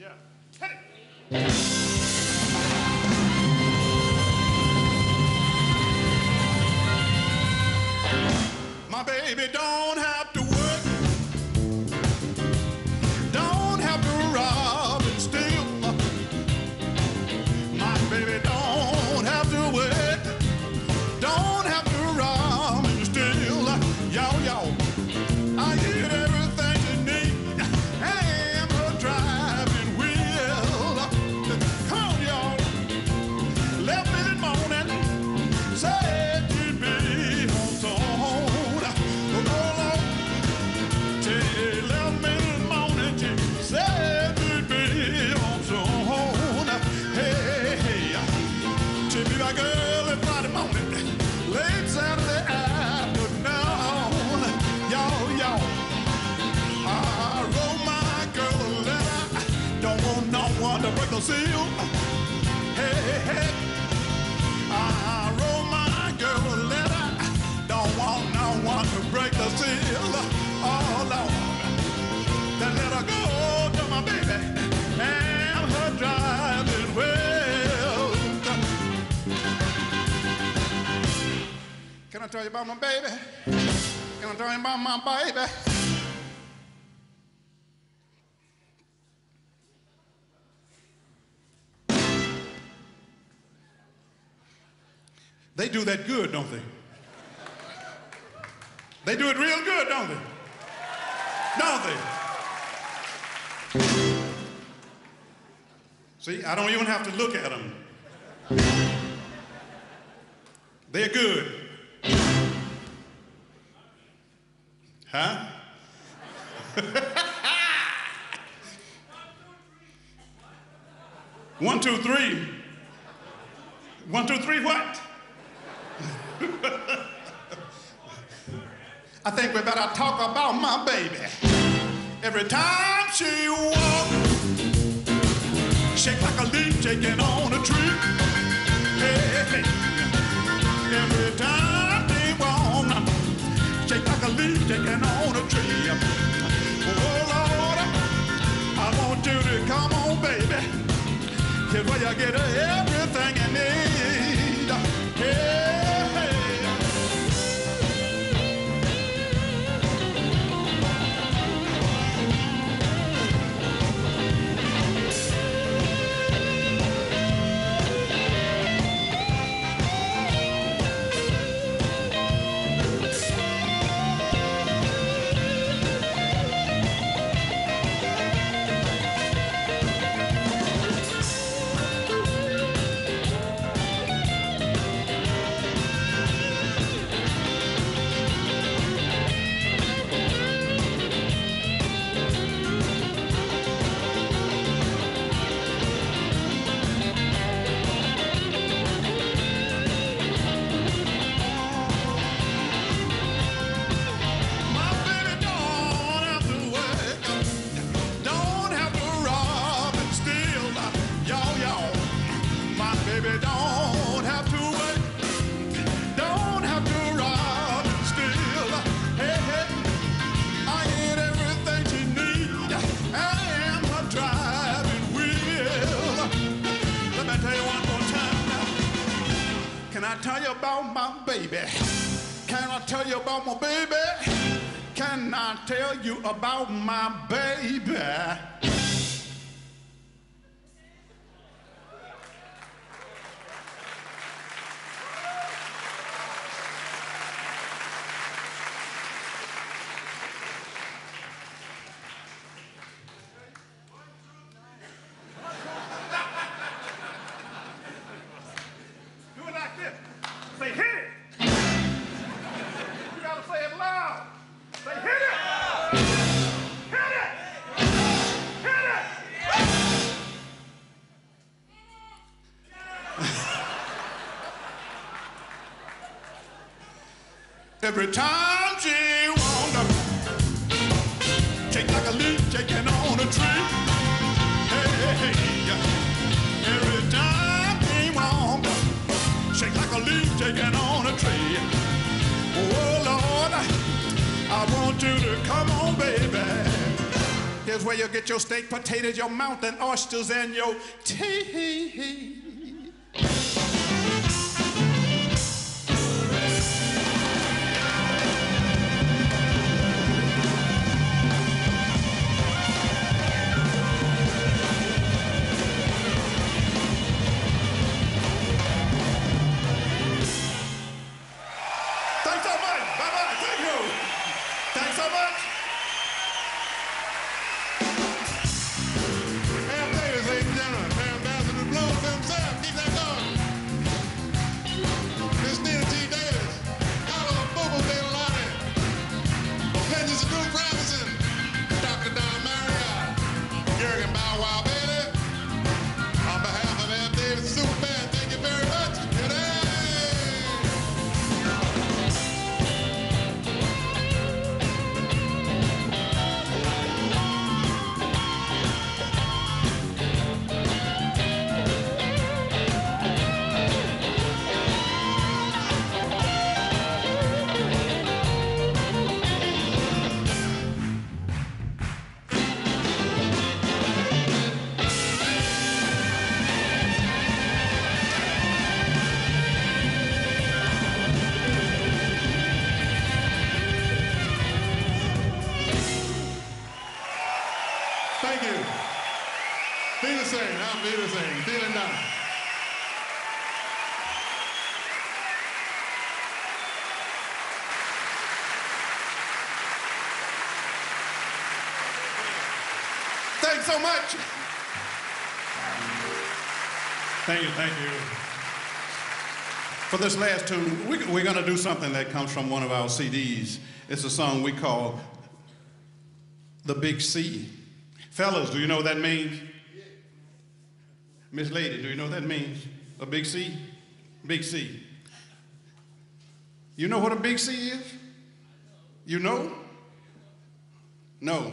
Yeah. Hit it. Break the seal. Hey, hey. I wrote my girl a letter. Don't want no one to break the seal. Oh Lord, let her go to my baby and her driving wheel. Can I tell you about my baby? Can I tell you about my baby? They do that good, don't they? They do it real good, don't they? Don't they? See, I don't even have to look at them. They're good. Huh? One, two, three. One, two, three, what? I think we better talk about my baby. Every time she walk, shake like a leaf shaking on a tree. Hey, hey. Every time she walk, shake like a leaf shaking on a tree. Oh Lord, I want you to come on, baby. Here's where you get everything tell you about my baby? Can I tell you about my baby? Can I tell you about my baby? Every time she wanna shake like a leaf shaking on a tree. Hey, hey, hey. Every time she wanna shake like a leaf shaking on a tree. Oh Lord, I want you to come on, baby. Here's where you get your steak, potatoes, your mountain oysters, and your tea. Thank you. The same. Feel the down. Thanks so much. Thank you. Thank you. For this last tune, we, we're going to do something that comes from one of our CDs. It's a song we call The Big C. Fellas, do you know what that means? Miss Lady, do you know what that means? A big C? Big C. You know what a big C is? You know? No.